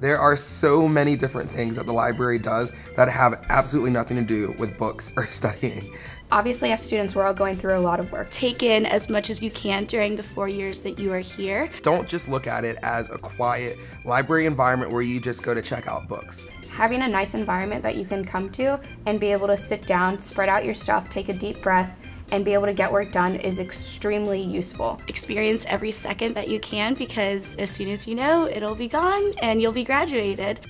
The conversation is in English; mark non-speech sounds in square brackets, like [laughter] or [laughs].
There are so many different things that the library does that have absolutely nothing to do with books [laughs] or studying. Obviously, as students, we're all going through a lot of work. Take in as much as you can during the four years that you are here. Don't just look at it as a quiet library environment where you just go to check out books. Having a nice environment that you can come to and be able to sit down, spread out your stuff, take a deep breath, and be able to get work done is extremely useful. Experience every second that you can because as soon as you know, it'll be gone and you'll be graduated.